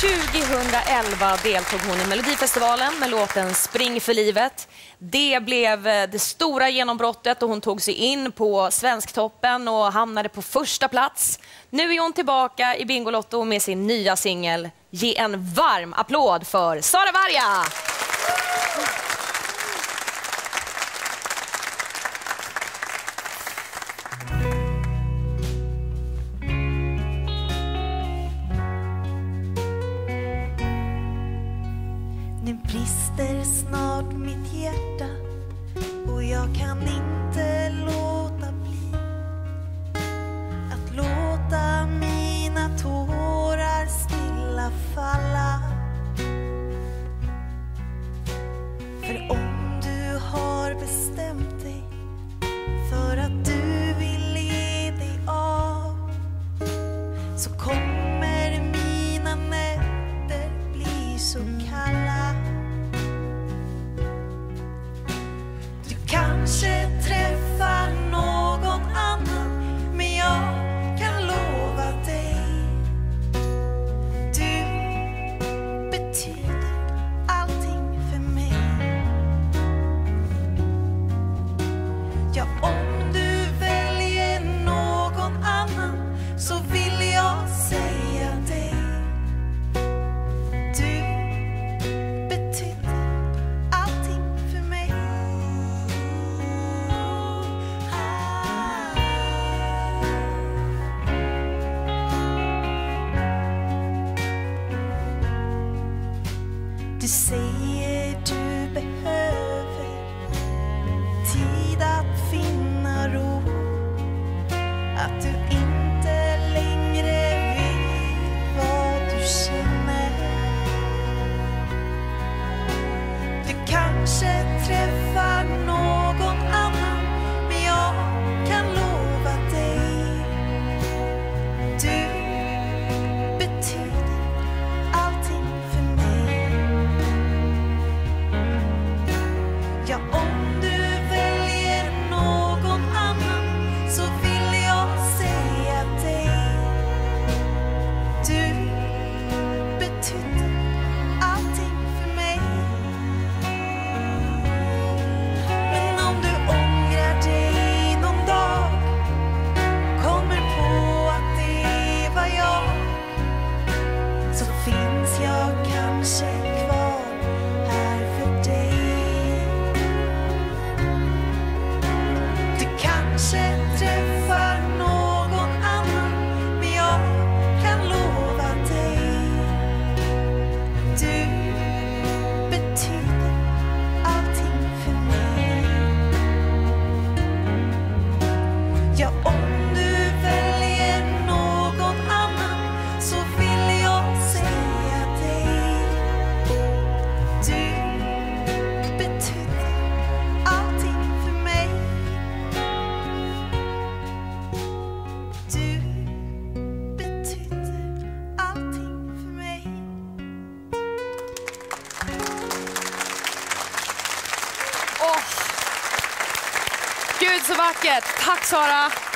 2011 deltog hon i Melodifestivalen med låten Spring för livet. Det blev eh, det stora genombrottet och hon tog sig in på Svensktoppen och hamnade på första plats. Nu är hon tillbaka i Bingolotto med sin nya singel. Ge en varm applåd för Sara Varga! Jag kan inte låta bli att låta mina tårar stilla falla. För om du har bestämt dig för att du vill ge dig av så kommer säger du behöver tid att finna ro. Att du Ja, om Gud så vackert! Tack Sara!